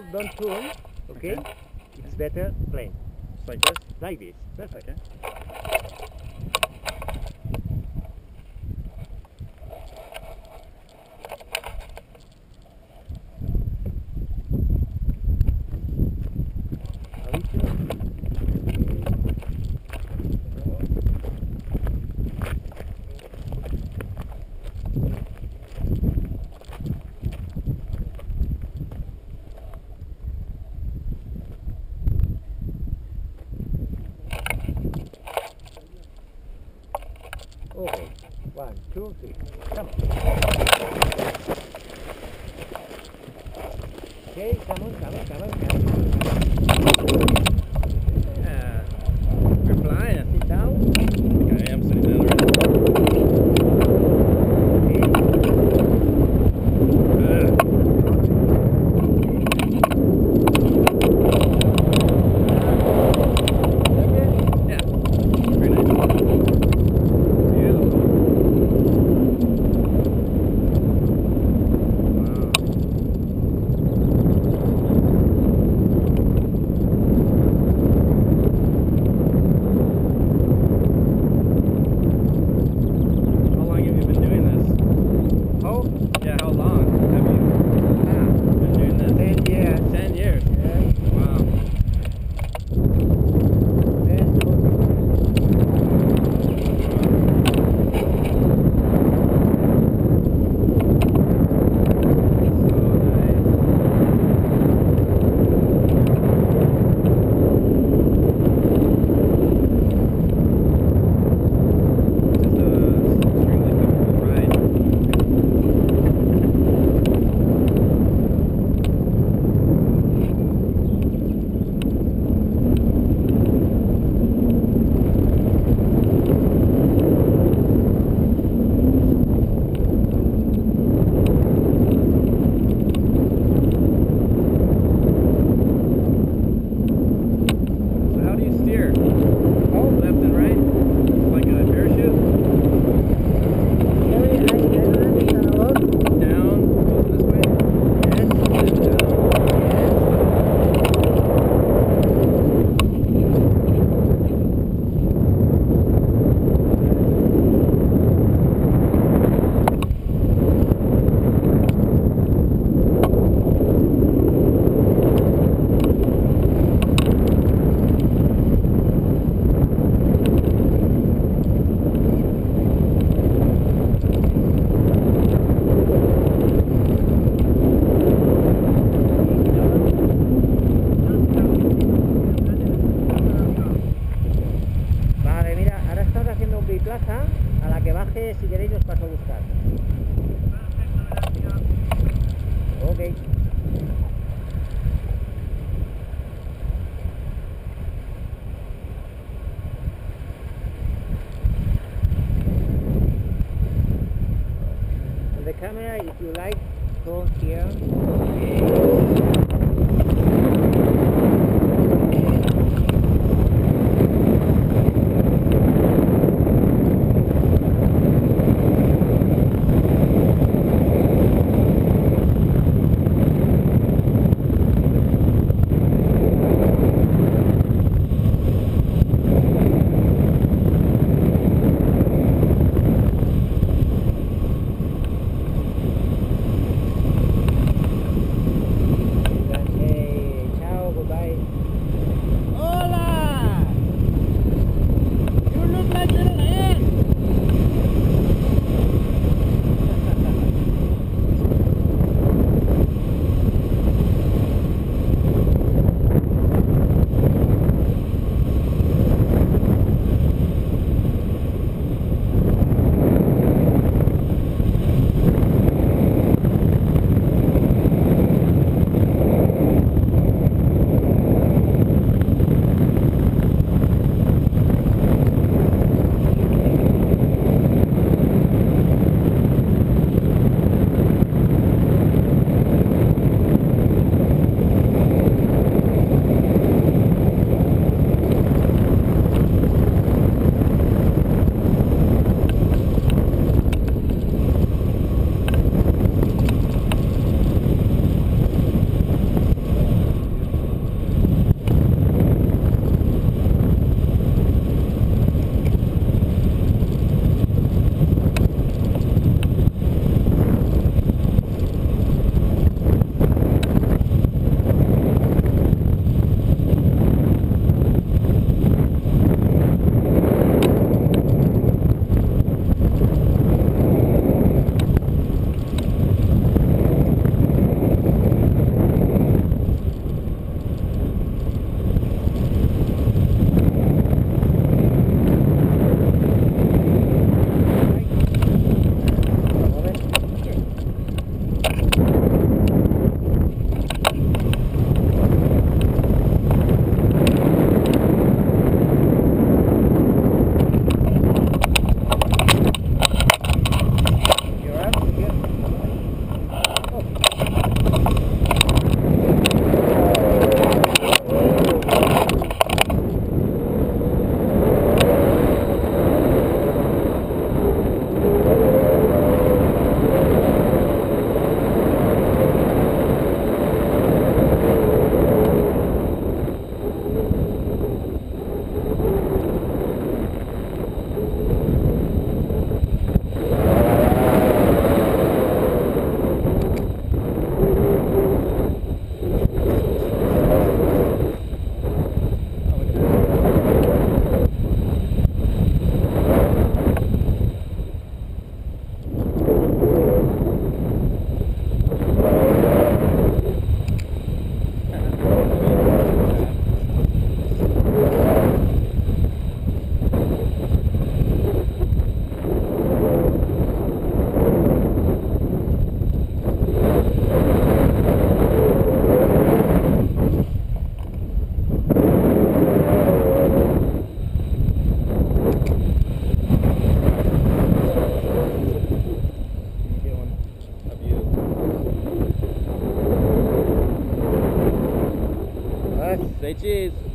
don't turn, okay, okay. it's better plain. So just Like this, perfect. Okay. tú? Sí. Vamos. Come on, come on, come on, come on. you like. Cheers.